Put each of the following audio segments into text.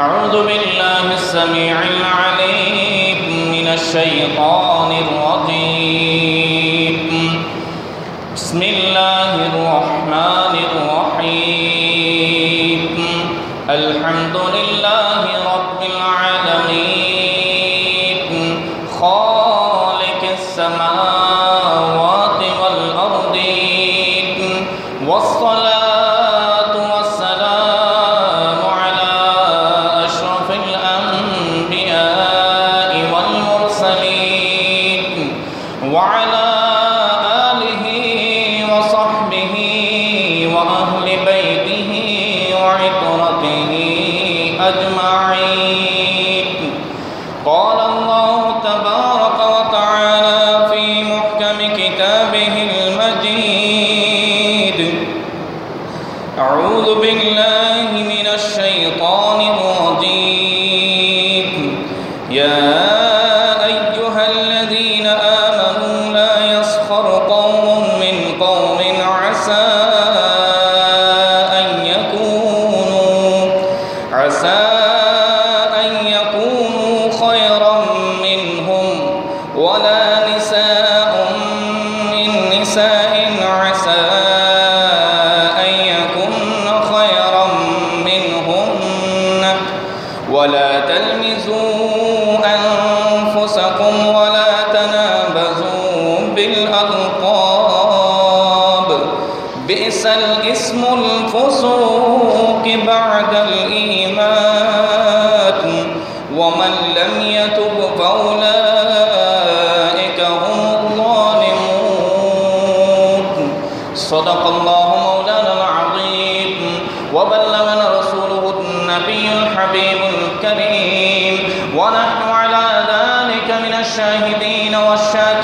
أعوذ بالله السميع العليم من الشيطان الرجيم. بسم الله الرحمن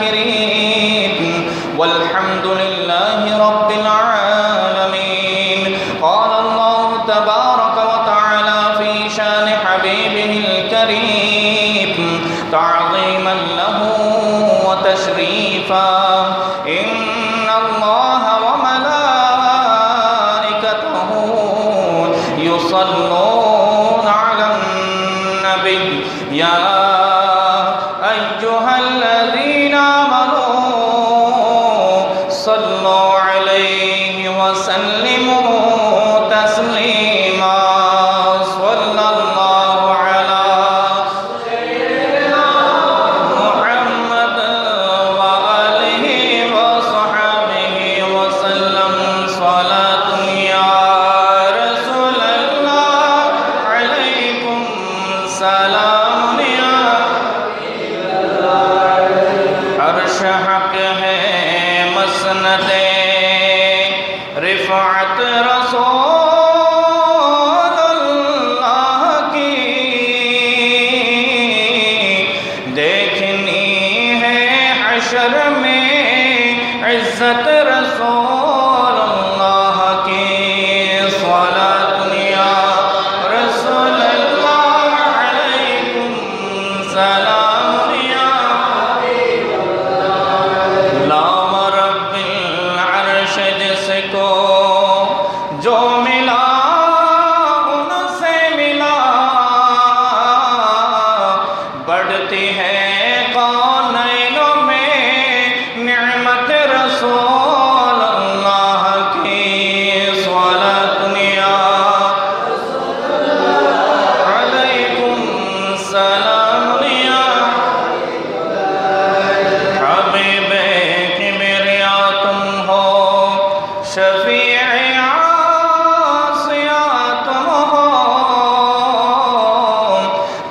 الشاكرين رسول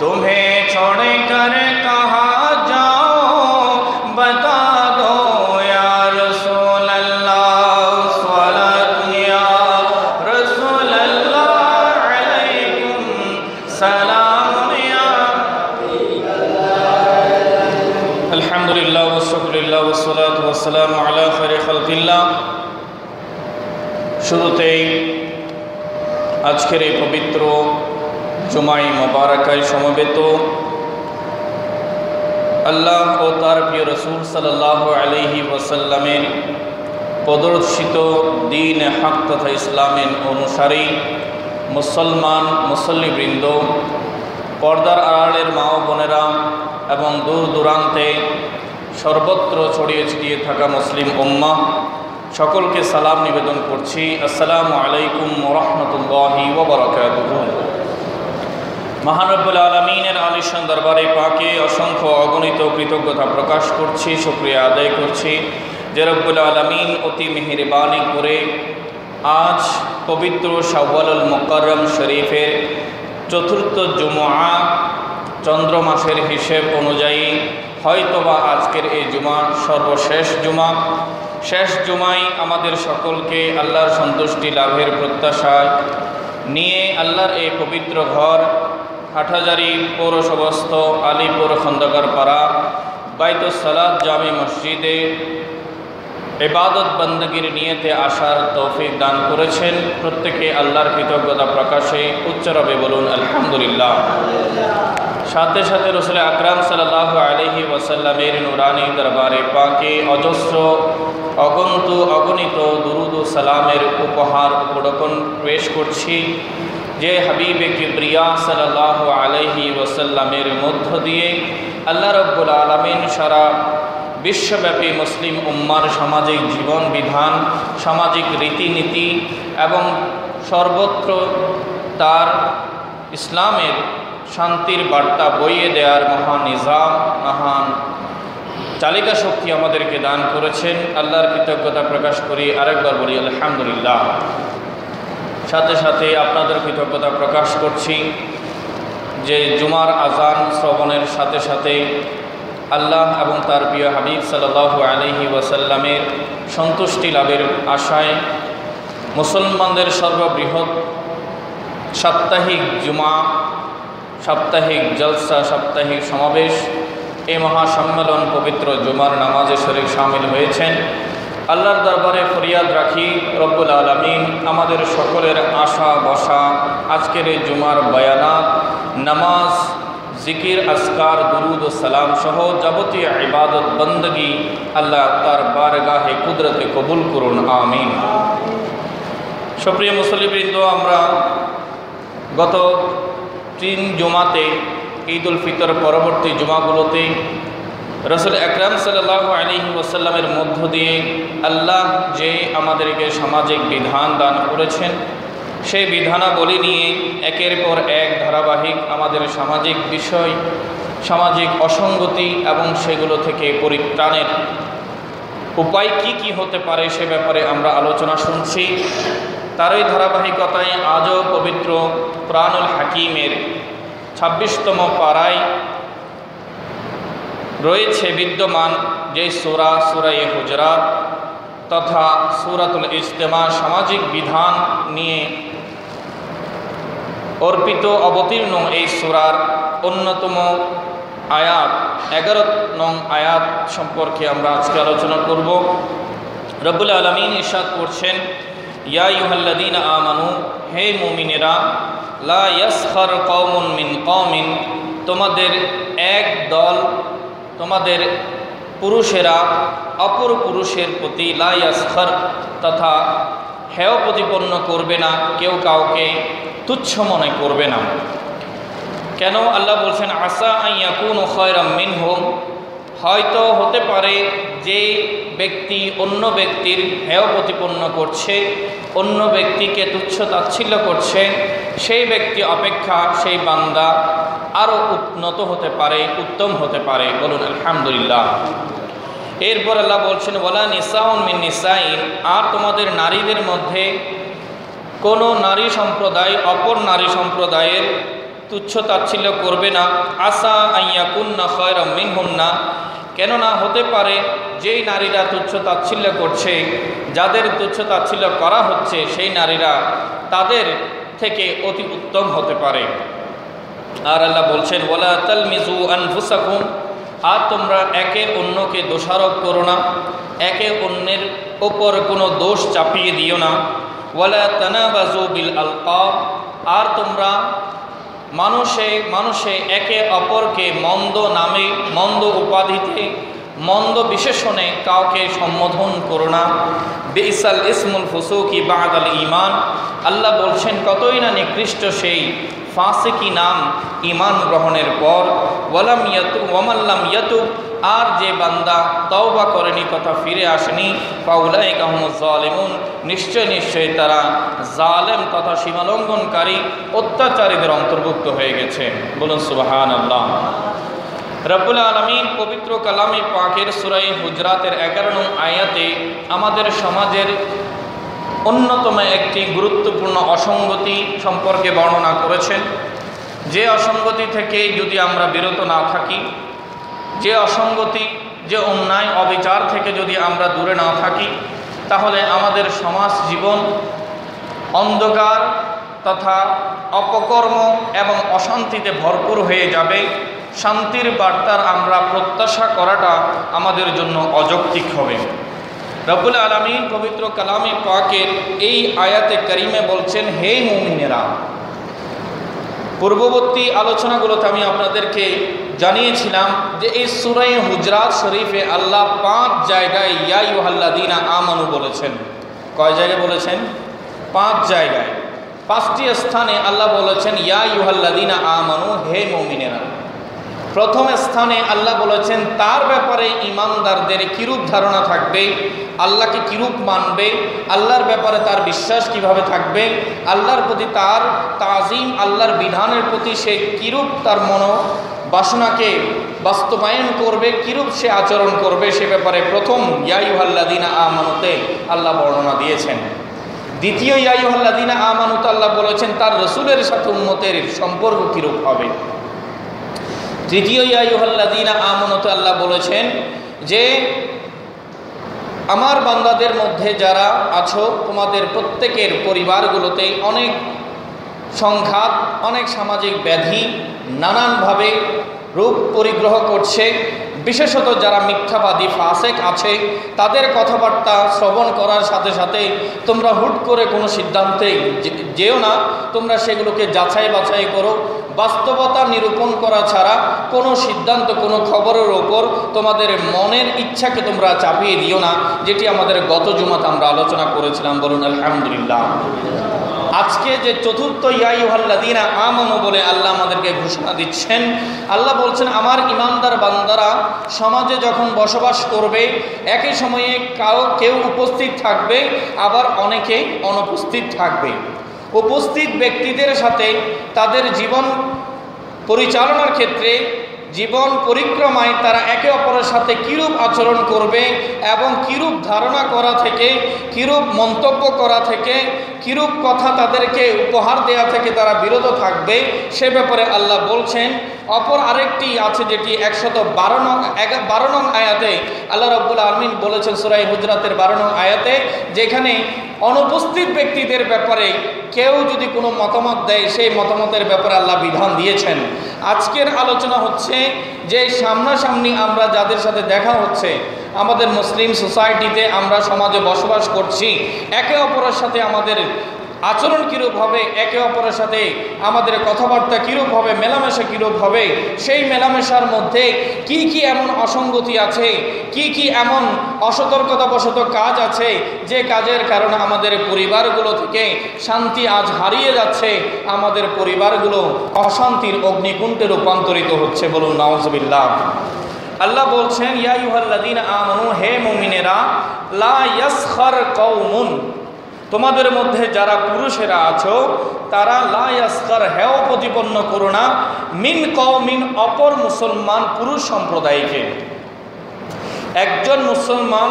तुम्हें छोड़ कर বর্ণিত আল্লাহ ও তার প্রিয় রসুল সাল্লাহ আলহি ওসাল্লামের প্রদর্শিত দিন হক তথা ইসলামের অনুসারী মুসলমান মুসল্লিবৃন্দ, পর্দার আড়ালের মাও বোনেরা এবং দূর দূরান্তে সর্বত্র ছড়িয়ে ছিটিয়ে থাকা মুসলিম উম্মা সকলকে সালাম নিবেদন করছি। আসসালামু আলাইকুম রহমতুল্লাহি ওবরাকাতুহু মহানব্বুল আলমিনের আলিশান দরবারে পাকে অসংখ্য অগণিত কৃতজ্ঞতা প্রকাশ করছি, শুক্রিয়া আদায় করছি। যে রব্বুল আলমিন অতি মেহেরবানি করে আজ পবিত্র শাওয়ালুল মোকাররম শরীফের চতুর্থ জুমা চন্দ্র মাসের হিসেব অনুযায়ী হয়তোবা আজকের এই জুমা সর্বশেষ জুমা। শেষ জুমাই আমাদের সকলকে আল্লাহর সন্তুষ্টি লাভের প্রত্যাশায় নিয়ে আল্লাহর এই পবিত্র ঘর হাটহাজারি পৌরসভস্থ আলিপুর খন্দকার পাড়া বাইতুস সালাদ জামি মসজিদে এবাদত বন্দগির নিয়েতে আসার তৌফিক দান করেছেন। প্রত্যেকে আল্লাহর কৃতজ্ঞতা প্রকাশে উচ্চরবে বলুন, আলহামদুলিল্লাহ। সাথে সাথে রসুল আকরাম সাল্লাহ আলহি ওয়াসাল্লামের নুরানি দরবারে পাকে অজস্র অগন্ত অগণিত দুরুদ সালামের উপহার উপডকন পেশ করছি। যে হাবিবে কিব্রিয়া সাল্লাহ আলহি ওয়াসাল্লামের মধ্য দিয়ে আল্লাহ রব্বুল আলমিন সারা বিশ্বব্যাপী মুসলিম উম্মার সামাজিক জীবন বিধান, সামাজিক রীতিনীতি এবং সর্বত্র তার ইসলামের শান্তির বার্তা বইয়ে দেওয়ার মহান নিজাম, মহান চালিকা শক্তি আমাদেরকে দান করেছেন। আল্লাহর কৃতজ্ঞতা প্রকাশ করি। আরেকবার বলি, আলহামদুলিল্লাহ। সাথে সাথে আপনাদের কৃতজ্ঞতা প্রকাশ করছি যে জুমার আজান শ্রবণের সাথে সাথে আল্লাহ এবং তার প্রিয় হাবিব সাল্লাহ আলহি ওয়াসাল্লামের সন্তুষ্টি লাভের আশায় মুসলমানদের সর্ববৃহৎ সাপ্তাহিক জুমা, সাপ্তাহিক জলসা, সাপ্তাহিক সমাবেশ এই মহাসম্মেলন পবিত্র জুমার নামাজে শরীর সামিল হয়েছেন। আল্লাহর দরবারে ফরিয়াদ রাখি, রব্বুল আলমিন আমাদের সকলের আশা বসা আজকের এই জুমার বয়ানাত, নামাজ, জিকির আসকার দুরুদ ও সালাম সহ যাবতীয় ইবাদত, বন্দগি আল্লাহ তার বারগাহে কুদরতে কবুল করুন, আমিন। সুপ্রিয় মুসলিবৃন্দ আমরা গত তিন জুমাতে ঈদ উল ফিতর পরবর্তী জুমাগুলোতে রসুল আকরাম সাল্লাহ আলী ওসাল্লামের মধ্য দিয়ে আল্লাহ যে আমাদেরকে সামাজিক বিধান দান করেছেন, সেই বিধানাবলী নিয়ে একের পর এক ধারাবাহিক আমাদের সামাজিক বিষয়, সামাজিক অসঙ্গতি এবং সেগুলো থেকে পরিত্রাণের উপায় কি কি হতে পারে সে ব্যাপারে আমরা আলোচনা শুনছি। তারই ধারাবাহিকতায় আজও পবিত্র প্রাণুল হাকিমের ছাব্বিশতম পাড়ায় রয়েছে বিদ্যমান যে সুরা সুরাই হুজরাত তথা সুরাতুল ইজতেমা সামাজিক বিধান নিয়ে অর্পিত অবতীর্ণ এই সুরার অন্যতম আয়াত, এগারো নং আয়াত সম্পর্কে আমরা আজকে আলোচনা করব। রব্বুল আলমিন ইশাদ করছেন, ইয়া ইউহাল্লাদিন আমানু, হে মুমিনেরা, লা ইয়াসখার কওমুন মিন কওমিন, তোমাদের এক দল তোমাদের পুরুষেরা অপর পুরুষের প্রতি লা ইয়াসখার তথা হেয় প্রতিপন্ন করবে না, কেউ কাউকে তুচ্ছ মনে করবে না। কেন? আল্লাহ বলছেন, আসা আইয়াকুন খয়রাম মিন হোম হয়তো হতে পারে যে ব্যক্তি অন্য ব্যক্তির হেয় প্রতিপন্ন করছে, অন্য ব্যক্তিকে তুচ্ছ তাচ্ছিল্য করছে, সেই ব্যক্তি অপেক্ষা সেই বান্দা আরও উন্নত হতে পারে, উত্তম হতে পারে, বলুন আলহামদুলিল্লাহ। এরপর আল্লাহ বলছেন বলা নিসাউন মিন নিসাইন আর তোমাদের নারীদের মধ্যে কোনো নারী সম্প্রদায়, অপর নারী সম্প্রদায়ের তুচ্ছ তাচ্ছিল্য করবে না। আশা আইয়া কুন্না খয়রম মিনহুন্না কেননা হতে পারে যেই নারীরা তুচ্ছ তাচ্ছিল্য করছে, যাদের তুচ্ছ তাচ্ছিল্য করা হচ্ছে, সেই নারীরা তাদের থেকে অতি উত্তম হতে পারে। আর আল্লাহ বলছেন ওলা তাল মিজু আনফুসাকুম, আর তোমরা একে অন্যকে দোষারোপ করো না, একে অন্যের ওপর কোনো দোষ চাপিয়ে দিও না। ওয়ালা তানাবাজু বিল আলকাব, আর তোমরা মানুষে মানুষে একে অপরকে মন্দ নামে, মন্দ উপাধিতে, মন্দ বিশেষণে কাউকে সম্বোধন করো না। বেইসাল ইসমুল ফুসুকি বাদ আল ইমান আল্লাহ বলছেন, কতই না নিকৃষ্ট সেই ফাঁসেকি নাম ইমান গ্রহণের পর, ওয়ালাম ইয়াতু, ওয়ামাল্লাম ইয়াতুব আর যে বান্দা তওবা করেনি, তথা ফিরে আসেনি পাউলাই কাহমুদ জালেমুন, নিশ্চয় নিশ্চয় তারা জালেম তথা সীমালঙ্ঘনকারী অত্যাচারীদের অন্তর্ভুক্ত হয়ে গেছে। বলুন সুবাহান আল্লাহ রব্বুল আলমিন পবিত্র কালামে পাকের সুরাই হুজরাতের এগারো আয়াতে আমাদের সমাজের অন্যতম একটি গুরুত্বপূর্ণ অসঙ্গতি সম্পর্কে বর্ণনা করেছেন। যে অসঙ্গতি থেকে যদি আমরা বিরত না থাকি, যে অসঙ্গতি, যে অন্যায়, অবিচার থেকে যদি আমরা দূরে না থাকি, তাহলে আমাদের সমাজ জীবন অন্ধকার তথা অপকর্ম এবং অশান্তিতে ভরপুর হয়ে যাবে। শান্তির বার্তার আমরা প্রত্যাশা করাটা আমাদের জন্য অযৌক্তিক হবে। রবুল আলমিন পবিত্র কালামে পাকের এই আয়াতে করিমে বলছেন, হে মুমিনেরা, পূর্ববর্তী আলোচনাগুলোতে আমি আপনাদেরকে জানিয়েছিলাম যে এই সুরাই হুজরাত শরীফে আল্লাহ পাঁচ জায়গায় ইয়াই ওহাল্লাদিনা আমানু বলেছেন। কয় জায়গায় বলেছেন? পাঁচ জায়গায়। পাঁচটি স্থানে আল্লাহ বলেছেন, ইয়া ইউহাল্লাদিনা আমানু, হে মমিনেরা প্রথম স্থানে আল্লাহ বলেছেন, তার ব্যাপারে ইমানদারদের কিরূপ ধারণা থাকবে? আল্লাহকে কিরূপ মানবে? আল্লাহর ব্যাপারে তার বিশ্বাস কীভাবে থাকবে? আল্লাহর প্রতি তার তাজিম, আল্লাহর বিধানের প্রতি সে কিরূপ তার মনো বাসনাকে বাস্তবায়ন করবে? কিরূপ সে আচরণ করবে? সে ব্যাপারে প্রথম ইয়াইহাল্লাদিনা আমানতে আল্লাহ বর্ণনা দিয়েছেন। দ্বিতীয় ইয়াইহাল্লাদিনা আমানত আল্লাহ বলেছেন, তার রসুলের সাথে উন্মতের সম্পর্ক কীরূপ হবে? তৃতীয় ইয়াইহাল্লাদিনা আমনত আল্লাহ বলেছেন যে, আমার বান্দাদের মধ্যে যারা আছো, তোমাদের প্রত্যেকের পরিবারগুলোতে অনেক সংঘাত, অনেক সামাজিক ব্যাধি নানানভাবে রূপ পরিগ্রহ করছে। বিশেষত যারা মিথ্যাবাদী ফাসেক আছে, তাদের কথাবার্তা শ্রবণ করার সাথে সাথে তোমরা হুট করে কোনো সিদ্ধান্তে যেও না, তোমরা সেগুলোকে যাচাই বাছাই করো। বাস্তবতা নিরূপণ করা ছাড়া কোনো সিদ্ধান্ত, কোনো খবরের ওপর তোমাদের মনের ইচ্ছাকে তোমরা চাপিয়ে দিও না, যেটি আমাদের গত জুমাতে আমরা আলোচনা করেছিলাম। বলুন, আলহামদুলিল্লাহ। আজকে যে চতুর্থ ইয়াইহাল্লাদিনা আমনু বলে আল্লাহ আমাদেরকে ঘোষণা দিচ্ছেন, আল্লাহ বলছেন, আমার ইমানদার বান্দারা সমাজে যখন বসবাস করবে, একই সময়ে কাউ, কেউ উপস্থিত থাকবে, আবার অনেকেই অনুপস্থিত থাকবে। উপস্থিত ব্যক্তিদের সাথে তাদের জীবন পরিচালনার ক্ষেত্রে জীবন পরিক্রমায় তারা একে অপরের সাথে কীরূপ আচরণ করবে এবং কীরূপ ধারণা করা থেকে, কীরূপ মন্তব্য করা থেকে, কীরূপ কথা তাদেরকে উপহার দেয়া থেকে তারা বিরত থাকবে, সে ব্যাপারে আল্লাহ বলছেন অপর আরেকটি আছে যেটি একশত বারো নং বারো নং আয়াতে আল্লাহ রব্বুল আলমিন বলেছেন সুরাই হুজরাতের বারো নং আয়াতে, যেখানে অনুপস্থিত ব্যক্তিদের ব্যাপারে কেউ যদি কোনো মতামত দেয়, সেই মতামতের ব্যাপারে আল্লাহ বিধান দিয়েছেন। আজকের আলোচনা হচ্ছে যে সামনাসামনি আমরা যাদের সাথে দেখা হচ্ছে, আমাদের মুসলিম সোসাইটিতে আমরা সমাজে বসবাস করছি, একে অপরের সাথে আমাদের আচরণ কীরূপ হবে? একে অপরের সাথে আমাদের কথাবার্তা কীরূপ হবে? মেলামেশা কীরূপ হবে? সেই মেলামেশার মধ্যে কি কি এমন অসঙ্গতি আছে? কি কি এমন অসতর্কতাবশত কাজ আছে? যে কাজের কারণে আমাদের পরিবারগুলো থেকে শান্তি আজ হারিয়ে যাচ্ছে, আমাদের পরিবারগুলো অশান্তির অগ্নিকুণ্ডে রূপান্তরিত হচ্ছে বলুন নওয়াজবিল্লাহ আল্লাহ বলছেন ইয়াইহাল্লাদিন আমানু, হে মুমিনেরা, লা ইয়াসখার তোমাদের মধ্যে যারা পুরুষেরা আছো, তারা লায়াস্কার হেও প্রতিপন্ন করো না। মিন কৌমিন অপর মুসলমান পুরুষ সম্প্রদায়কে। একজন মুসলমান,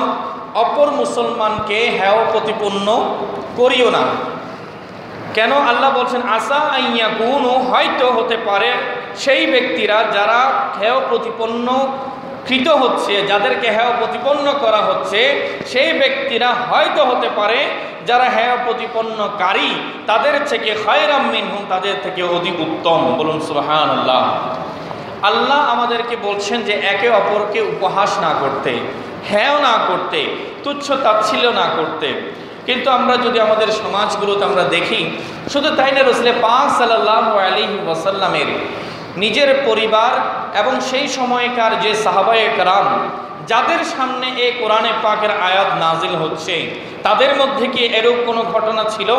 অপর মুসলমানকে হেও প্রতিপন্ন করিও না। কেন? আল্লাহ বলছেন আশা আইয়া গুণ হয়তো হতে পারে সেই ব্যক্তিরা যারা হেয় প্রতিপন্ন কৃত হচ্ছে, যাদেরকে হেয় প্রতিপন্ন করা হচ্ছে, সেই ব্যক্তিরা হয়তো হতে পারে যারা হেয় প্রতিপন্নকারী, তাদের থেকে খয়রাম মিনহুম, তাদের থেকে অধিক উত্তম। বলুন সুবাহান আল্লাহ আল্লাহ আমাদেরকে বলছেন যে একে অপরকে উপহাস না করতে হ্যাঁ না করতে, তুচ্ছ তাচ্ছিল্য না করতে। কিন্তু আমরা যদি আমাদের সমাজগুলোতে আমরা দেখি, শুধু তাই না রসলে পাক সাল্লাহ আলী ওয়াসাল্লামের নিজের পরিবার এবং সেই সময়কার যে সাহাবায়ে কারাম, যাদের সামনে এই কোরআনে পাকের আয়াত নাজিল হচ্ছে, তাদের মধ্যে কি এরূপ কোনো ঘটনা ছিল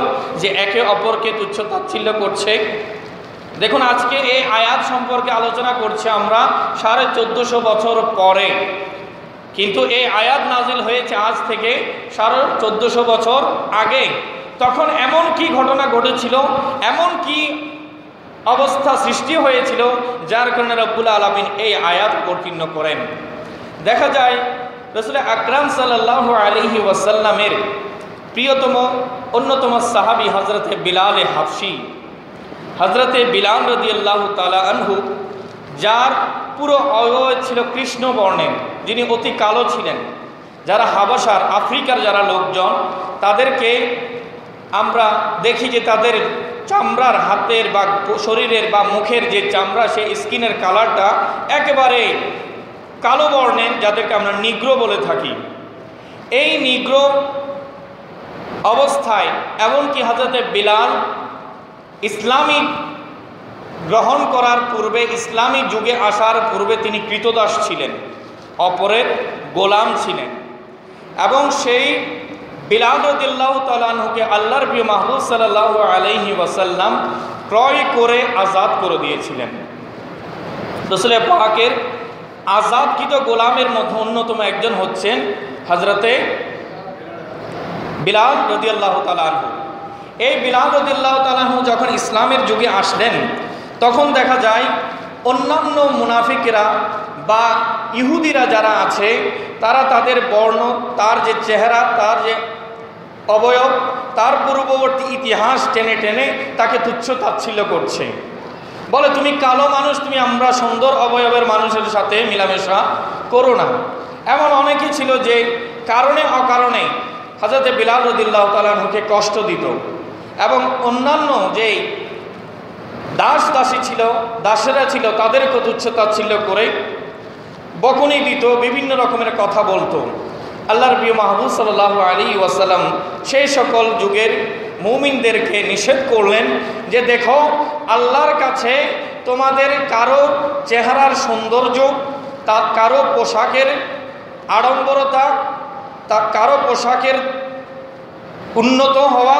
যে একে অপরকে তুচ্ছ তাচ্ছিল্য করছে? দেখুন, আজকে এই আয়াত সম্পর্কে আলোচনা করছি আমরা সাড়ে চোদ্দোশো বছর পরে। কিন্তু এই আয়াত নাজিল হয়েছে আজ থেকে সাড়ে চোদ্দোশো বছর আগে। তখন এমন কি ঘটনা ঘটেছিল, এমন কি অবস্থা সৃষ্টি হয়েছিল যার কারণে রব্বুল আলমিন এই আয়াত অবতীর্ণ করেন। দেখা যায়, রসুল আকরাম সাল্লাহ আলহি ওয়াসাল্লামের প্রিয়তম, অন্যতম সাহাবি হজরতে বিলাল এ হাফসি হজরতে বিলাল রদি আল্লাহ তালা আনহু, যার পুরো অবয়ব ছিল কৃষ্ণ বর্ণের, যিনি অতি কালো ছিলেন। যারা হাবসার আফ্রিকার যারা লোকজন, তাদেরকে আমরা দেখি যে তাদের চামড়ার হাতের বা শরীরের বা মুখের যে চামড়া, সেই স্কিনের কালারটা একেবারে কালো বর্ণের, যাদেরকে আমরা নিগ্র বলে থাকি। এই নিগ্র অবস্থায় এমনকি হাজরতে বিলাল ইসলামিক গ্রহণ করার পূর্বে, ইসলামী যুগে আসার পূর্বে তিনি কৃতদাস ছিলেন, অপরের গোলাম ছিলেন। এবং সেই বিলাল রদিল্লাহ তালাহুকে আল্লাহর প্রিয় মাহবুব সাল্লাহ আলহি ওয়াসাল্লাম ক্রয় করে আজাদ করে দিয়েছিলেন। রসুল পাকের আজাদকৃত গোলামের মধ্যে অন্যতম একজন হচ্ছেন হজরতে বিলাল রদিয়াল্লাহ তালাহু এই বিলাল রদিল্লাহ তালাহু যখন ইসলামের যুগে আসলেন, তখন দেখা যায় অন্যান্য মুনাফিকেরা বা ইহুদিরা যারা আছে, তারা তাদের বর্ণ, তার যে চেহারা, তার যে অবয়ব, তার পূর্ববর্তী ইতিহাস টেনে টেনে তাকে তুচ্ছ তাচ্ছিল্য করছে। বলে, তুমি কালো মানুষ, তুমি আমরা সুন্দর, অবয়বের মানুষের সাথে মিলামেশা করো না। এমন অনেকেই ছিল যে কারণে অকারণে হাজরতে বিলাল রদিল্লাহ তালাহুকে কষ্ট দিত এবং অন্যান্য যে দাস দাসী ছিল, দাসেরা ছিল, তাদেরকে তুচ্ছ তাচ্ছিল্য করে বকুনি দিত, বিভিন্ন রকমের কথা বলতো। আল্লাহর প্রিয় মাহবুব সাল্লাহ আলী ওয়াসাল্লাম সেই সকল যুগের মুমিনদেরকে নিষেধ করলেন যে দেখো, আল্লাহর কাছে তোমাদের কারও চেহারার সৌন্দর্য, তা কারও পোশাকের আড়ম্বরতা, তা কারও পোশাকের উন্নত হওয়া,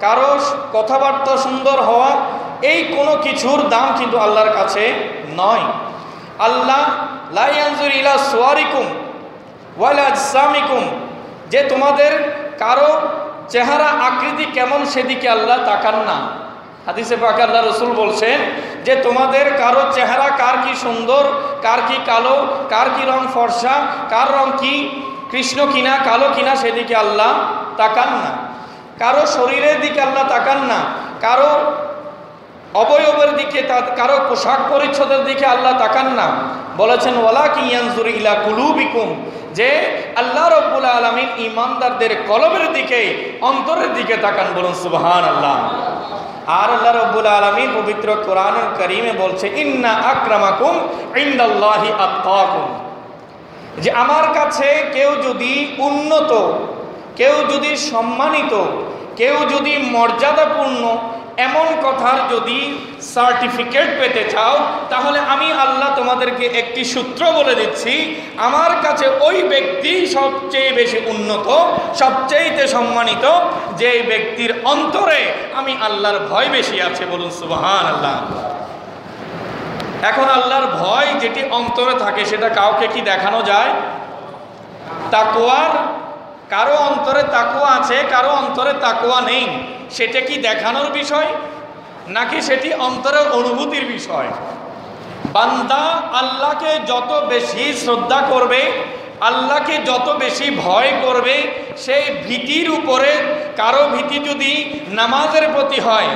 কারও কথাবার্তা সুন্দর হওয়া, এই কোনো কিছুর দাম কিন্তু আল্লাহর কাছে নয়। আল্লাহ লাইয়ানজুর ইলা সোয়ারিকুম ওয়ালাজসামিকুম যে তোমাদের কারও চেহারা আকৃতি কেমন সেদিকে আল্লাহ তাকান না। হাদিসে পাক আল্লাহ রসুল বলছেন যে তোমাদের কারও চেহারা কার কি সুন্দর, কার কি কালো, কার কি রং ফর্সা, কার রং কি কৃষ্ণ কিনা, কালো কিনা সেদিকে আল্লাহ তাকান না। কারও শরীরের দিকে আল্লাহ তাকান না, কারও অবয়বের দিকে তার কারও পোশাক পরিচ্ছদের দিকে আল্লাহ তাকান না। বলেছেন ওয়ালা কিয়ানজুর ইলা কুলুবিকুম যে আল্লাহ রব্বুল আলমিন ইমানদারদের কলমের দিকে, অন্তরের দিকে তাকান বলুন সুবহান আল্লাহ আর আল্লাহ রব্বুল আলমিন পবিত্র কোরআন করিমে বলছে, ইন্না আক্রামাকুম ইন্দাল্লাহি আত্মাকুম যে আমার কাছে কেউ যদি উন্নত, কেউ যদি সম্মানিত কেউ যদি মর্যাদাপূর্ণ এমন কথার যদি সার্টিফিকেট পেতে চাও, তাহলে আমি আল্লাহ তোমাদেরকে একটি সূত্র বলে দিচ্ছি, আমার কাছে ওই ব্যক্তি সবচেয়ে বেশি উন্নত, সবচেয়েতে সম্মানিত যে ব্যক্তির অন্তরে আমি আল্লাহর ভয় বেশি আছে বলুন সুবাহান আল্লাহ এখন আল্লাহর ভয় যেটি অন্তরে থাকে, সেটা কাউকে কি দেখানো যায়? তাকুয়ার কারও অন্তরে তাকুয়া আছে, কারও অন্তরে তাকুয়া নেই। সেটা কি দেখানোর বিষয়? নাকি সেটি অন্তরের অনুভূতির বিষয়? বান্দা আল্লাহকে যত বেশি শ্রদ্ধা করবে, আল্লাহকে যত বেশি ভয় করবে, সেই ভীতির উপরে, কারও ভীতি যদি নামাজের প্রতি হয়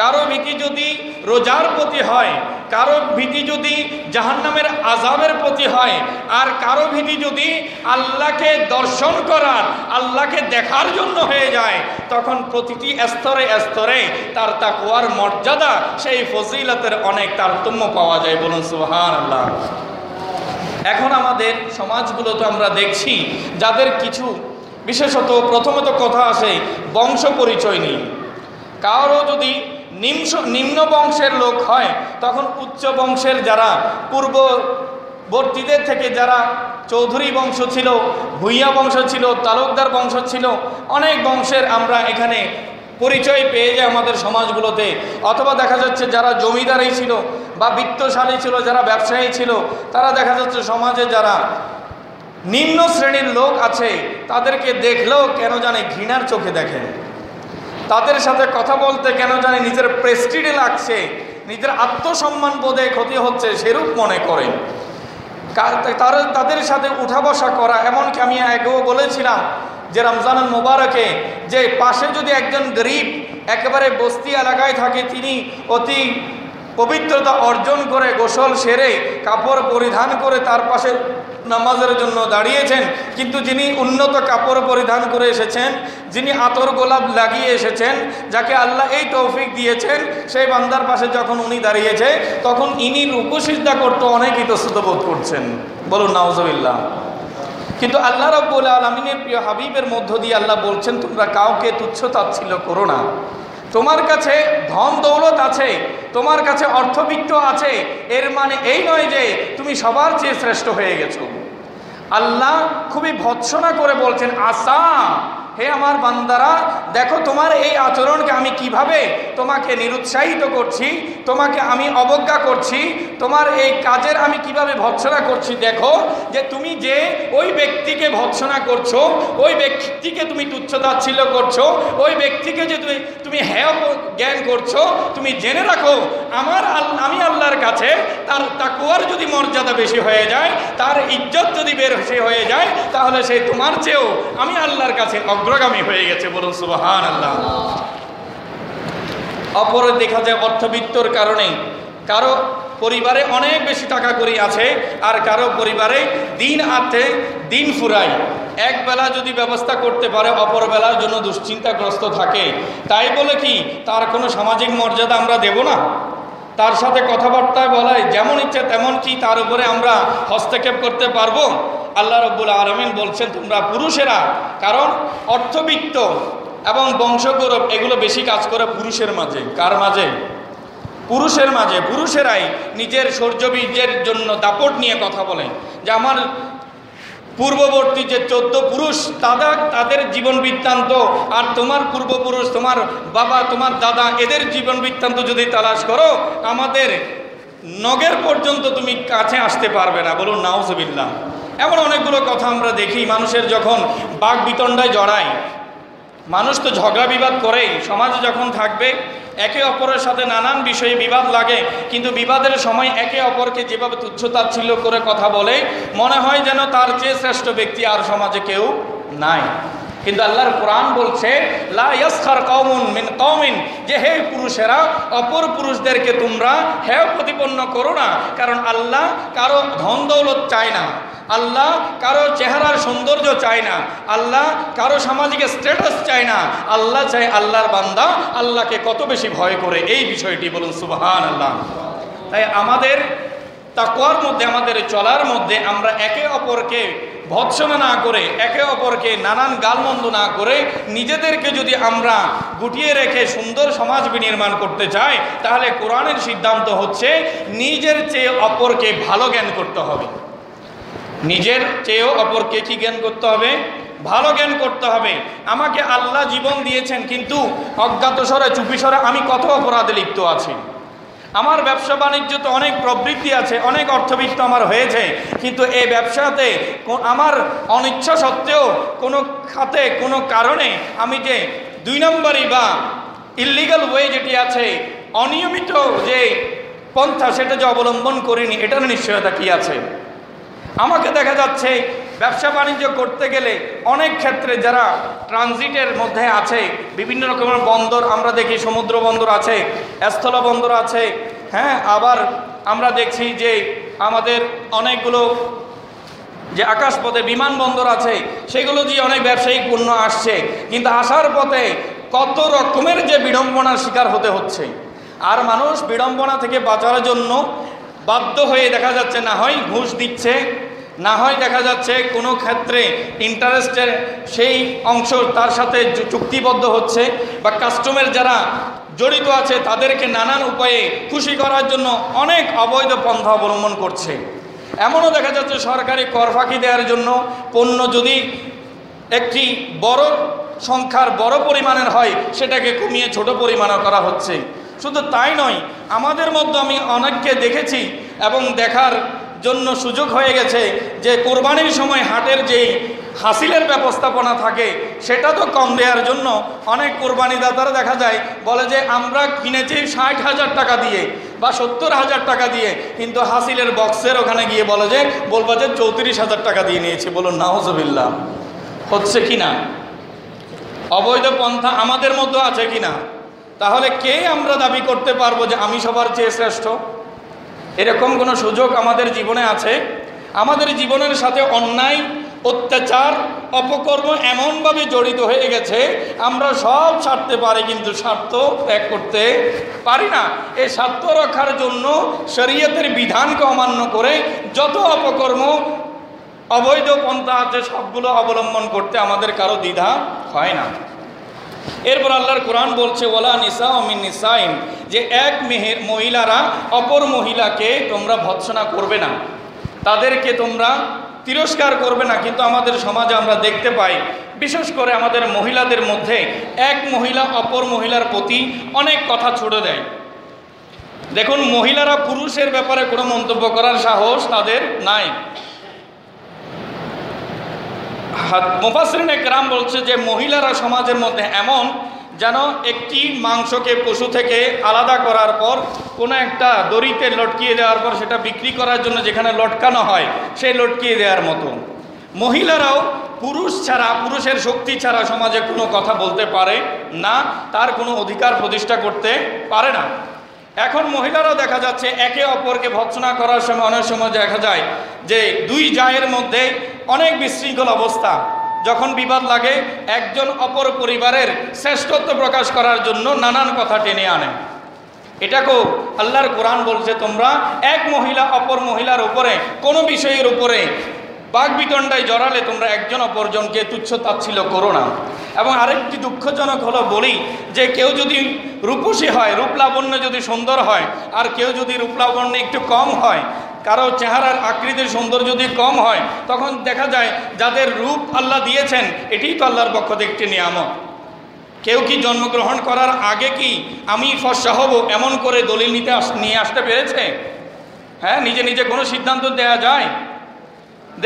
কারও ভীতি যদি রোজার প্রতি হয়, কারও ভীতি যদি জাহান্নামের আজাবের প্রতি হয়, আর কারও ভীতি যদি আল্লাহকে দর্শন করার, আল্লাহকে দেখার জন্য হয়ে যায়, তখন প্রতিটি স্তরে স্তরে তার তাকুয়ার মর্যাদা, সেই ফজিলতের অনেক তারতম্য পাওয়া যায়। বলুন সুহান আল্লাহ এখন আমাদের সমাজগুলো তো আমরা দেখছি, যাদের কিছু বিশেষত প্রথমত কথা আসে বংশ পরিচয় নেই কারও যদি নিম্ন নিম্ন বংশের লোক হয়, তখন উচ্চ বংশের যারা, পূর্ববর্তীদের থেকে যারা চৌধুরী বংশ ছিল, ভুইয়া বংশ ছিল, তালুকদার বংশ ছিল, অনেক বংশের আমরা এখানে পরিচয় পেয়ে যায় আমাদের সমাজগুলোতে। অথবা দেখা যাচ্ছে যারা জমিদারই ছিল বা বিত্তশালী ছিল, যারা ব্যবসায়ী ছিল, তারা দেখা যাচ্ছে সমাজে যারা নিম্ন শ্রেণির লোক আছে, তাদেরকে দেখলেও কেন জানে ঘৃণার চোখে দেখেন। তাদের সাথে কথা বলতে কেন জানি নিজের প্রেস্টিডে লাগছে, নিজের আত্মসম্মান বোধে ক্ষতি হচ্ছে সেরূপ মনে করেন তার, তাদের সাথে উঠা বসা করা, এমনকি আমি আগেও বলেছিলাম যে রমজানুল মোবারকে, যে পাশে যদি একজন গরিব একেবারে বস্তি এলাকায় থাকে, তিনি অতি পবিত্রতা অর্জন করে গোসল সেরে কাপড় পরিধান করে তার পাশে নামাজের জন্য দাঁড়িয়েছেন, কিন্তু যিনি উন্নত কাপড় পরিধান করে এসেছেন, যিনি আতর গোলাপ লাগিয়ে এসেছেন, যাকে আল্লাহ এই তৌফিক দিয়েছেন, সেই বান্দার পাশে যখন উনি দাঁড়িয়েছে, তখন ইনি রূপসিদ্ধা করতে অনেক ইতস্তত বোধ করছেন। বলুন নওয়াজবিল্লা কিন্তু আল্লাহ রব্বুল আলমিনের প্রিয় হাবিবের মধ্য দিয়ে আল্লাহ বলছেন, তোমরা কাউকে তুচ্ছ তাচ্ছিল্য করো না। তোমার কাছে ধন দৌলত আছে, তোমার কাছে অর্থবিত্ত আছে, এর মানে এই নয় যে তুমি সবার চেয়ে শ্রেষ্ঠ হয়ে গেছো। আল্লাহ খুবই ভৎসনা করে বলছেন আসা হে আমার বান্দারা, দেখো তোমার এই আচরণকে আমি কীভাবে তোমাকে নিরুৎসাহিত করছি, তোমাকে আমি অবজ্ঞা করছি, তোমার এই কাজের আমি কীভাবে ভৎসনা করছি, দেখো যে তুমি যে ওই ব্যক্তিকে ভৎসনা করছ, ওই ব্যক্তিকে তুমি তুচ্ছতাচ্ছিল্য করছ, ওই ব্যক্তিকে যে তুমি তুমি হ্যাঁ জ্ঞান করছ, তুমি জেনে রাখো, আমার আমি আল্লাহর কাছে তার তাকুয়ার যদি মর্যাদা বেশি হয়ে যায়, তার ইজ্জত যদি বের হয়ে যায়, তাহলে সে তোমার চেয়েও আমি আল্লাহর কাছে অগ্রগামী হয়ে গেছে, বলুন সুবাহান আল্লাহ অপরে দেখা যায় অর্থবিত্তর কারণে। কারও পরিবারে অনেক বেশি টাকা করি আছে, আর কারও পরিবারে দিন আতে দিন ফুরায়। এক বেলা যদি ব্যবস্থা করতে পারে, অপর বেলার জন্য দুশ্চিন্তাগ্রস্ত থাকে। তাই বলে কি, তার কোনো সামাজিক মর্যাদা আমরা দেব না? তার সাথে কথাবার্তায় বলায় যেমন ইচ্ছে তেমন কি তার উপরে আমরা হস্তক্ষেপ করতে পারব? আল্লাহ রব্বুল আলমিন বলছেন, তোমরা পুরুষেরা, কারণ অর্থবিত্ত এবং বংশগৌরব, এগুলো বেশি কাজ করে পুরুষের মাঝে। কার মাঝে? পুরুষের মাঝে। পুরুষেরাই নিজের সৌর্যবীর্যের জন্য দাপট নিয়ে কথা বলে। যে আমার পূর্ববর্তী যে চোদ্দ পুরুষ তারা তাদের জীবন বৃত্তান্ত, আর তোমার পূর্বপুরুষ, তোমার বাবা, তোমার দাদা, এদের জীবন বৃত্তান্ত যদি তালাশ করো, আমাদের নগের পর্যন্ত তুমি কাছে আসতে পারবে না। বলুন নাউজবিল্লা এমন অনেকগুলো কথা আমরা দেখি, মানুষের যখন বাঘ বিতণ্ডায় জড়ায়, মানুষ তো ঝগড়া বিবাদ করেই, সমাজ যখন থাকবে, একে অপরের সাথে নানান বিষয়ে বিবাদ লাগে, কিন্তু বিবাদের সময় একে অপরকে যেভাবে তুচ্ছতাচ্ছিল্য করে কথা বলে, মনে হয় যেন তার চেয়ে শ্রেষ্ঠ ব্যক্তি আর সমাজে কেউ নাই। কিন্তু আল্লাহর কোরআন বলছে কৌমুন মিন যে হে পুরুষেরা, অপর পুরুষদেরকে তোমরা হেয় প্রতিপন্ন করো না, কারণ আল্লাহ কারও ধন দৌলত চায় না। আল্লাহ কারও চেহারার সৌন্দর্য চায় না। আল্লাহ কারও সামাজিক স্ট্যাটাস চায় না। আল্লাহ চায় আল্লাহর বান্দা আল্লাহকে কত বেশি ভয় করে, এই বিষয়টি বলুন সুবাহান আল্লাহ তাই আমাদের তাকুয়ার মধ্যে, আমাদের চলার মধ্যে আমরা একে অপরকে ভৎসনা না করে, একে অপরকে নানান গালমন্দ না করে নিজেদেরকে যদি আমরা গুটিয়ে রেখে সুন্দর সমাজ বিনির্মাণ করতে চাই, তাহলে কোরআনের সিদ্ধান্ত হচ্ছে নিজের চেয়ে অপরকে ভালো জ্ঞান করতে হবে। নিজের চেয়েও অপরকে কি জ্ঞান করতে হবে? ভালো জ্ঞান করতে হবে। আমাকে আল্লাহ জীবন দিয়েছেন, কিন্তু অজ্ঞাতস্বরে চুপিস্বরে আমি কত অপরাধে লিপ্ত আছি? আমার ব্যবসা বাণিজ্য তো অনেক প্রবৃত্তি আছে, অনেক অর্থবিত্ত আমার হয়েছে, কিন্তু এই ব্যবসাতে আমার অনিচ্ছা সত্ত্বেও কোনো খাতে, কোনো কারণে আমি যে দুই নম্বরই বা ইলিগাল ওয়ে যেটি আছে, অনিয়মিত যে পন্থা, সেটা যে অবলম্বন করিনি, এটার নিশ্চয়তা কি আছে? আমাকে দেখা যাচ্ছে ব্যবসা বাণিজ্য করতে গেলে অনেক ক্ষেত্রে যারা ট্রানজিটের মধ্যে আছে, বিভিন্ন রকমের বন্দর, আমরা দেখি সমুদ্র বন্দর আছে, স্থল বন্দর আছে হ্যাঁ আবার আমরা দেখছি যে আমাদের অনেকগুলো যে আকাশপথে বিমানবন্দর আছে, সেগুলো দিয়ে অনেক ব্যবসায়িক পণ্য আসছে, কিন্তু আসার পথে কত রকমের যে বিড়ম্বনার শিকার হতে হচ্ছে। আর মানুষ বিড়ম্বনা থেকে বাঁচার জন্য বাধ্য হয়ে দেখা যাচ্ছে না হয় ঘুষ দিচ্ছে, না হয় দেখা যাচ্ছে কোনো ক্ষেত্রে ইন্টারেস্টের সেই অংশ তার সাথে চুক্তিবদ্ধ হচ্ছে বা কাস্টমের যারা জড়িত আছে তাদেরকে নানান উপায়ে খুশি করার জন্য অনেক অবৈধ পন্থা অবলম্বন করছে। এমনও দেখা যাচ্ছে সরকারি কর ফাঁকি দেওয়ার জন্য পণ্য যদি একটি বড় সংখ্যার বড় পরিমাণের হয়, সেটাকে কমিয়ে ছোট পরিমাণে করা হচ্ছে। শুধু তাই নয়, আমাদের মধ্যে আমি অনেককে দেখেছি এবং দেখার জন্য সুযোগ হয়ে গেছে যে কোরবানির সময় হাটের যেই হাসিলের ব্যবস্থাপনা থাকে, সেটা তো কম দেওয়ার জন্য অনেক কোরবানিদাতারা দেখা যায় বলে যে, আমরা কিনেছি ষাট হাজার টাকা দিয়ে বা সত্তর হাজার টাকা দিয়ে। কিন্তু হাসিলের বক্সের ওখানে গিয়ে বলে যে, বলব যে চৌত্রিশ হাজার টাকা দিয়ে নিয়েছি। বলুন নাহজবিল্লা হচ্ছে কি না? অবৈধ পন্থা আমাদের মধ্যে আছে কি না? তাহলে কে আমরা দাবি করতে পারব যে আমি সবার চেয়ে শ্রেষ্ঠ? এরকম কোনো সুযোগ আমাদের জীবনে আছে? আমাদের জীবনের সাথে অন্যায়, অত্যাচার, অপকর্ম এমনভাবে জড়িত হয়ে গেছে, আমরা সব ছাড়তে পারি, কিন্তু স্বার্থ ত্যাগ করতে পারি না। এই স্বার্থ রক্ষার জন্য শরীয়তের বিধানকে অমান্য করে যত অপকর্ম, অবৈধ পন্থা আছে, সবগুলো অবলম্বন করতে আমাদের কারও দ্বিধা হয় না। এরপর আল্লাহর কোরআন বলছে ওলা নিসা অমিন নিসাইন যে এক মেহের মহিলারা অপর মহিলাকে তোমরা ভৎসনা করবে না। তাদেরকে তোমরা তিরস্কার করবে না, কিন্তু আমাদের সমাজে আমরা দেখতে পাই, বিশেষ করে আমাদের মহিলাদের মধ্যে এক মহিলা অপর মহিলার প্রতি অনেক কথা ছুড়ে দেয়। দেখুন, মহিলারা পুরুষের ব্যাপারে কোনো মন্তব্য করার সাহস তাদের নাই। মুফাসরিনে গ্রাম বলছে যে মহিলারা সমাজের মধ্যে এমন যেন একটি মাংসকে পশু থেকে আলাদা করার পর কোনো একটা দড়িতে লটকিয়ে দেওয়ার পর সেটা বিক্রি করার জন্য যেখানে লটকানো হয় সেই লটকিয়ে দেওয়ার মতো। মহিলারাও পুরুষ ছাড়া, পুরুষের শক্তি ছাড়া সমাজে কোনো কথা বলতে পারে না, তার কোনো অধিকার প্রতিষ্ঠা করতে পারে না। এখন মহিলারাও দেখা যাচ্ছে একে অপরকে ভৎসনা করার সময় অনেক সময় দেখা যায় যে দুই জায়ের মধ্যে অনেক বিশৃঙ্খল অবস্থা। যখন বিবাদ লাগে, একজন অপর পরিবারের শ্রেষ্ঠত্ব প্রকাশ করার জন্য নানান কথা টেনে আনে। এটাকেও আল্লাহর কোরআন বলছে, তোমরা এক মহিলা অপর মহিলার উপরে কোনো বিষয়ের উপরে বাঘ বিতণ্ডায় জড়ালে তোমরা একজন অপরজনকে তুচ্ছ তাচ্ছিল করো না। এবং আরেকটি দুঃখজনক হলো বলি যে কেউ যদি রূপসী হয়, রূপলাবণ্য যদি সুন্দর হয়, আর কেউ যদি রূপলাবণ্য একটু কম হয়, কারও চেহারার আকৃতির সৌন্দর্য যদি কম হয়, তখন দেখা যায় যাদের রূপ আল্লাহ দিয়েছেন, এটিই তো আল্লাহর পক্ষ থেকে একটি নিয়ামক কেউ কি জন্মগ্রহণ করার আগে কি আমি ফর্সা হব এমন করে দলিল নিতে নিয়ে আসতে পেরেছে? হ্যাঁ নিজে নিজে কোনো সিদ্ধান্ত দেয়া যায়?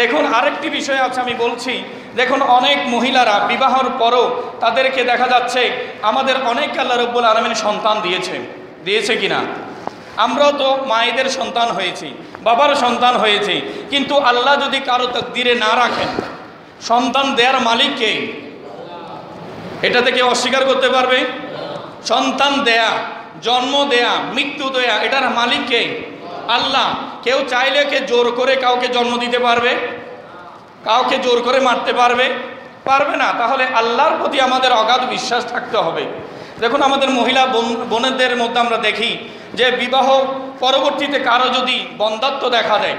দেখুন, আরেকটি বিষয় আছে আমি বলছি দেখুন, অনেক মহিলারা বিবাহর পরও তাদেরকে দেখা যাচ্ছে, আমাদের অনেক আল্লাহ রব্বুল আলমিন সন্তান দিয়েছে। দিয়েছে কিনা? আমরাও তো মায়েদের সন্তান হয়েছি, বাবার সন্তান হয়েছি, কিন্তু আল্লাহ যদি কারও তকদিরে না রাখেন, সন্তান দেয়ার মালিককে এটা থেকে অস্বীকার করতে পারবে? সন্তান দেয়া, জন্ম দেয়া, মৃত্যু দেয়া, এটার মালিককে আল্লাহ। কেউ চাইলে কে জোর করে কাউকে জন্ম দিতে পারবে? কাউকে জোর করে মারতে পারবে? পারবে না। তাহলে আল্লাহর প্রতি আমাদের অগাধ বিশ্বাস থাকতে হবে। দেখুন, আমাদের মহিলা বোনেদের মধ্যে আমরা দেখি যে বিবাহ পরবর্তীতে কারও যদি বন্ধাত্ব দেখা দেয়,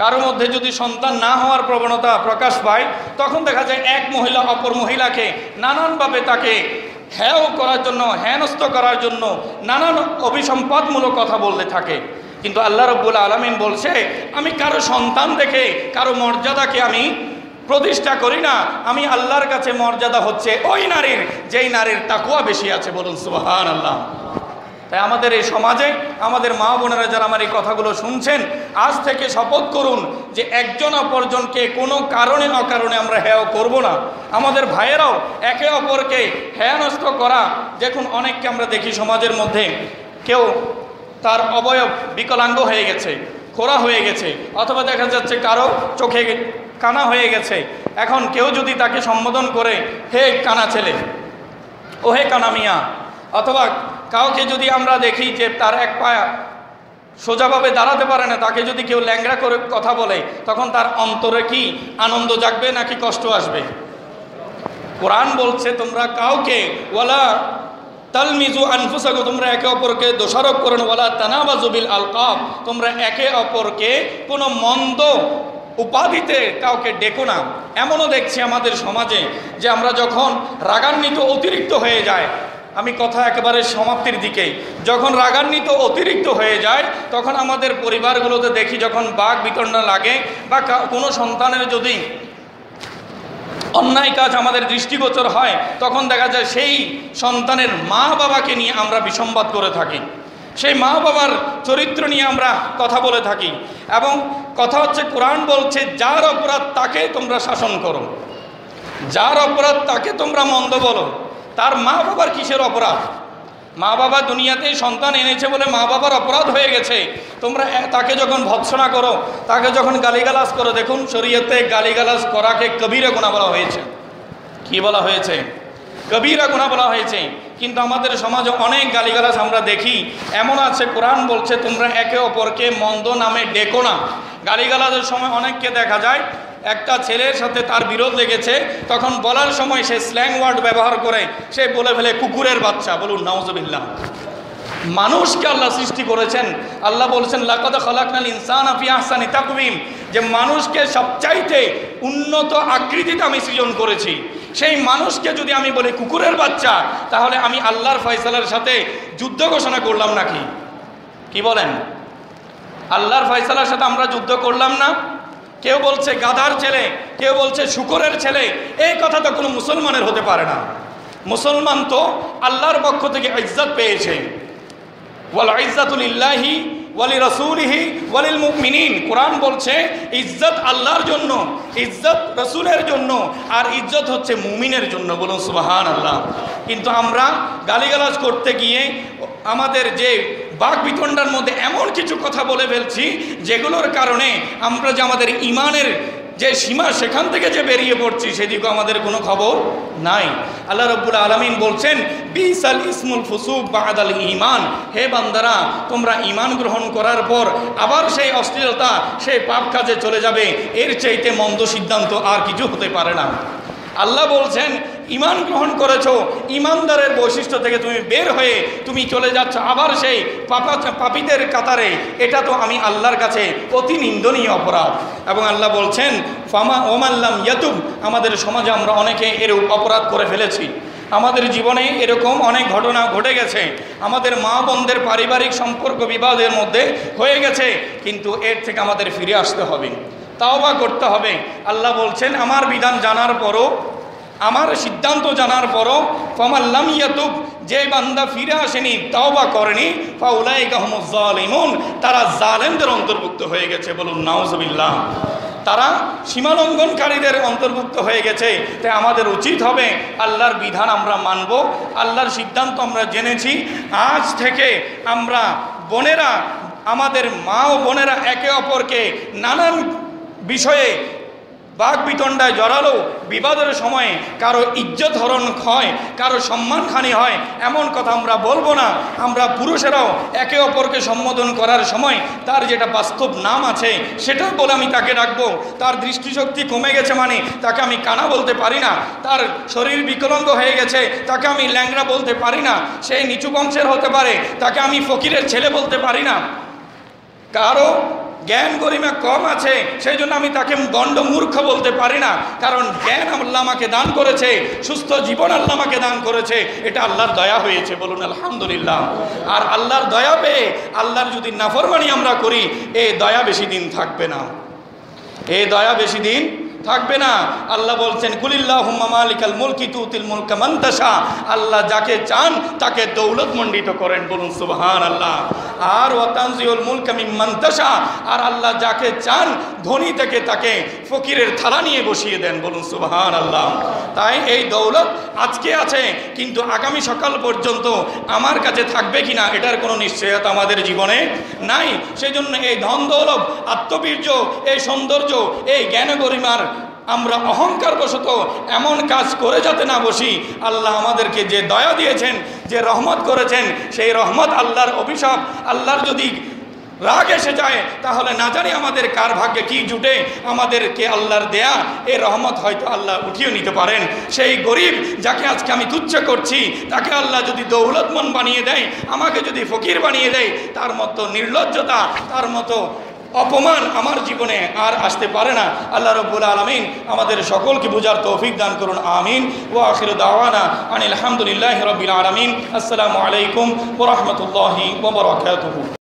কারও মধ্যে যদি সন্তান না হওয়ার প্রবণতা প্রকাশ পায়, তখন দেখা যায় এক মহিলা অপর মহিলাকে নানানভাবে তাকে হ্যাও করার জন্য হ্যানস্ত করার জন্য নানান অভিসম্পাদমূলক কথা বলতে থাকে। কিন্তু আল্লাহ রব্বুল আলমিন বলছে, আমি কারও সন্তান দেখে, কারও মর্যাদাকে আমি প্রতিষ্ঠা করি না। আমি আল্লাহর কাছে মর্যাদা হচ্ছে ওই নারীর, যেই নারীর তাকুয়া বেশি আছে বলুন সুবাহান আল্লাহ তাই আমাদের এই সমাজে, আমাদের মা বোনেরা যারা আমার এই কথাগুলো শুনছেন, আজ থেকে শপথ করুন যে একজন অপরজনকে কোনো কারণে অকারণে আমরা হেয় করব না। আমাদের ভাইয়েরাও একে অপরকে হেয়ানস্ত করা, দেখুন অনেককে আমরা দেখি সমাজের মধ্যে, কেউ তার অবয়ব বিকলাঙ্গ হয়ে গেছে খোরা হয়ে গেছে, অথবা দেখা যাচ্ছে কারও চোখে কানা হয়ে গেছে। এখন কেউ যদি তাকে সম্বোধন করে, হে কানা ছেলে, ও হে কানা মিয়া, অথবা কাউকে যদি আমরা দেখি যে তার এক পায়া সোজাভাবে দাঁড়াতে পারে না, তাকে যদি কেউ ল্যাংড়া করে কথা বলে, তখন তার অন্তরে কি আনন্দ জাগবে নাকি কষ্ট আসবে? কোরআন বলছে, তোমরা কাউকে, ওয়ালা তালমিজু আনফুসাগো তোমরা একে অপরকে দোষারোপ করো ওয়ালা তানাবাজুবিল আলকাব, তোমরা একে অপরকে কোনো মন্দ উপাধিতে কাউকে ডেকো না। এমনও দেখছি আমাদের সমাজে যে আমরা যখন রাগান্বিত অতিরিক্ত হয়ে যায় আমি কথা একেবারে সমাপ্তির দিকে যখন রাগান্বিত অতিরিক্ত হয়ে যায় তখন আমাদের পরিবারগুলোতে দেখি যখন বাঘ বিতণ্ডা লাগে বা কোনো সন্তানের যদি অন্যায় কাজ আমাদের দৃষ্টিগোচর হয়, তখন দেখা যায় সেই সন্তানের মা বাবাকে নিয়ে আমরা বিসম্বাদ করে থাকি। সেই মা বাবার চরিত্র নিয়ে আমরা কথা বলে থাকি এবং কথা হচ্ছে, কোরআন বলছে, যার অপরাধ তাকে তোমরা শাসন করো। যার অপরাধ তাকে তোমরা মন্দ বলো। তার মা বাবার কিসের অপরাধ? মা বাবা দুনিয়াতে সন্তান এনেছে বলে মা বাবার অপরাধ হয়ে গেছে। তোমরা তাকে যখন ভৎসনা করো, তাকে যখন গালিগালাজ করো, দেখুন শরীয়তে গালিগালাজ করাকে কবিরা গুণা বলা হয়েছে। কি বলা হয়েছে? কবিরা গুণা বলা হয়েছে। কিন্তু আমাদের সমাজে অনেক গালিগালাজ আমরা দেখি। এমন আছে, কোরআন বলছে, তোমরা একে অপরকে মন্দ নামে ডেকো না। গালিগালাজের সময় অনেককে দেখা যায় একটা ছেলের সাথে তার বিরোধ লেগেছে, তখন বলার সময় সে স্ল্যাং ওয়ার্ড ব্যবহার করে, সে বলে ফেলে, কুকুরের বাচ্চা। বলুন, নাউজবিল্লাহ। মানুষকে আল্লাহ সৃষ্টি করেছেন। আল্লাহ বলছেন, লাকাদ খালাকনাল ইনসান আফি আহসানি তাকবিম যে মানুষকে সবচাইতে উন্নত আকৃতিতে আমি সৃজন করেছি। সেই মানুষকে যদি আমি বলি, কুকুরের বাচ্চা, তাহলে আমি আল্লাহর ফয়সালার সাথে যুদ্ধ ঘোষণা করলাম নাকি? কি বলেন? আল্লাহর ফয়সালার সাথে আমরা যুদ্ধ করলাম না? কেউ বলছে গাধার ছেলে, কেউ বলছে শুকরের ছেলে, এই কথা তো কোনো মুসলমানের হতে পারে না। মুসলমান তো আল্লাহর পক্ষ থেকে ইজ্জত পেয়েছে। ওয়াল ইজ্জাতুলিল্লাহি ওয়ালি রসুলিহি ওয়ালিল মুমিনিন কোরআন বলছে, ইজ্জত আল্লাহর জন্য, ইজ্জত রসুলের জন্য, আর ইজ্জত হচ্ছে মুমিনের জন্য। বলুন সুবাহান আল্লাহ কিন্তু আমরা গালিগালাজ করতে গিয়ে আমাদের যে বাক বিতণ্ডার মধ্যে এমন কিছু কথা বলে ফেলছি, যেগুলোর কারণে আমরা যে আমাদের ইমানের যে সীমা সেখান থেকে যে বেরিয়ে পড়ছি, সেদিকেও আমাদের কোনো খবর নাই। আল্লাহ রব্বুল আলমিন বলছেন, বিসাল ইসমুল ফুসুক বাহাদাল ইমান হে বান্দারা, তোমরা ইমান গ্রহণ করার পর আবার সেই অশ্লীলতা, সেই পাপ কাজে চলে যাবে। এর চাইতে মন্দ সিদ্ধান্ত আর কিছু হতে পারে না। আল্লাহ বলছেন ইমান গ্রহণ করেছ, ইমানদারের বৈশিষ্ট্য থেকে তুমি বের হয়ে তুমি চলে যাচ্ছ আবার সেই পাপা পাপীদের কাতারে। এটা তো আমি আল্লাহর কাছে অতি নিন্দনীয় অপরাধ। এবং আল্লাহ বলছেন, ফামা ওমাল্লাম ইয়াতুব আমাদের সমাজে আমরা অনেকে এরূপ অপরাধ করে ফেলেছি। আমাদের জীবনে এরকম অনেক ঘটনা ঘটে গেছে। আমাদের মা বোনদের পারিবারিক সম্পর্ক বিবাদের মধ্যে হয়ে গেছে, কিন্তু এর থেকে আমাদের ফিরে আসতে হবে। তাওবা করতে হবে। আল্লাহ বলছেন, আমার বিধান জানার পরও আমার সিদ্ধান্ত জানার পরও ফমাল্লাম ইয়াতুব, যে বান্দা ফিরে আসেনি তাও বা করেনি ফাউলাই কাহমুজালিমুন তারা জালেমদের অন্তর্ভুক্ত হয়ে গেছে বলুন, নাউজবিল্লাহ। তারা সীমালঙ্ঘনকারীদের অন্তর্ভুক্ত হয়ে গেছে। তাই আমাদের উচিত হবে আল্লাহর বিধান আমরা মানব, আল্লাহর সিদ্ধান্ত আমরা জেনেছি। আজ থেকে আমরা বোনেরা, আমাদের মা ও বোনেরা একে অপরকে নানান বিষয়ে বাঘ বিতণ্ডায় জড়ালো। বিবাদের সময়ে কারও ইজ্জত হরণ হয় কারও সম্মানহানি হয়, এমন কথা আমরা বলব না। আমরা পুরুষেরাও একে অপরকে সম্বোধন করার সময় তার যেটা বাস্তব নাম আছে সেটা বলে আমি তাকে ডাকবো। তার দৃষ্টিশক্তি কমে গেছে মানে তাকে আমি কানা বলতে পারি না। তার শরীর বিকলঙ্গ হয়ে গেছে, তাকে আমি ল্যাংড়া বলতে পারি না। সেই নিচু বংশের হতে পারে, তাকে আমি ফকিরের ছেলে বলতে পারি না। কারও জ্ঞান গরিমা কম আছে সেই জন্য আমি তাকে গণ্ড মূর্খ বলতে পারি না। কারণ জ্ঞান আল্লাহ আমাকে দান করেছে, সুস্থ জীবন আল্লাহ আমাকে দান করেছে, এটা আল্লাহর দয়া হয়েছে বলুন আলহামদুলিল্লাহ। আর আল্লাহর দয়া পেয়ে আল্লাহর যদি নাফরমানি আমরা করি, এ দয়া বেশি দিন থাকবে না। এ দয়া বেশি দিন থাকবে না। আল্লাহ বলছেন কুলিল্লাহ মালিকাল মুলকি তুতিল মুলকা মান্তাসা আল্লাহ যাকে চান, তাকে দৌলত মণ্ডিত করেন। বলুন সুবহান আল্লাহ আর ওয়াতানজিউল মুলকা মিম্মান্তাসা আর আল্লাহ যাকে চান, ধনী থেকে তাকে ফকিরের থালা নিয়ে বসিয়ে দেন। বলুন সুবহান আল্লাহ তাই এই দৌলত আজকে আছে, কিন্তু আগামী সকাল পর্যন্ত আমার কাছে থাকবে কিনা, এটার কোনো নিশ্চয়তা আমাদের জীবনে নাই। সেই জন্য এই ধন দৌলত, আত্মবীর্য, এই সৌন্দর্য, এই জ্ঞান গরিমার আমরা অহংকার বশত এমন কাজ করে যাতে না বসি। আল্লাহ আমাদেরকে যে দয়া দিয়েছেন, যে রহমত করেছেন, সেই রহমত আল্লাহর অভিশাপ, আল্লাহর যদি রাগ এসে যায়, তাহলে না জানি আমাদের কার ভাগ্যে কি জুটে, আমাদেরকে আল্লাহর দেয়া, এ রহমত হয়তো আল্লাহ উঠিয়ে নিতে পারেন। সেই গরিব যাকে আজকে আমি তুচ্ছ করছি, তাকে আল্লাহ যদি দৌলতমন বানিয়ে দেয়, আমাকে যদি ফকির বানিয়ে দেয়, তার মতো নির্লজ্জতা, তার মতো অপমান আমার জীবনে আর আসতে পারে না। আল্লাহ রব্বুল আলমিন আমাদের সকলকে বোঝার তৌফিক দান করুন, আমিন। ও আখির দাওয়ানা আনিল আলহামদুলিল্লাহ রবিল আলমিন। আসসালামু আলাইকুম ওরহমতুল্লাহি ওবরাকাতুহু